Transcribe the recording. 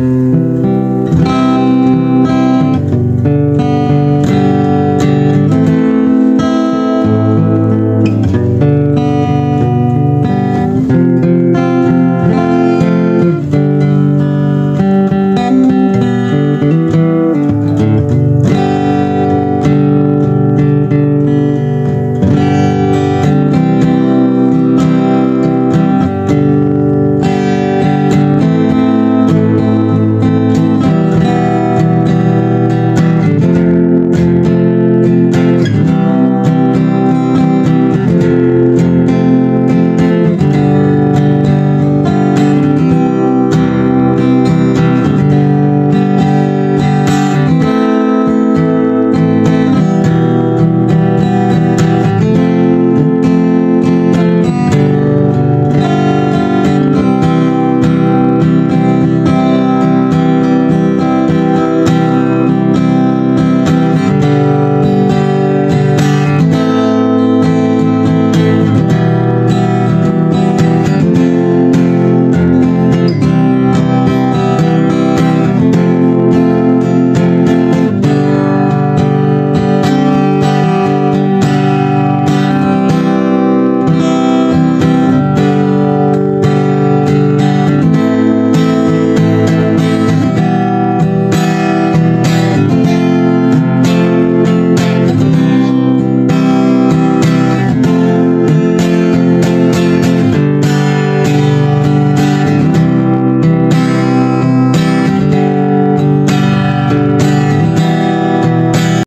you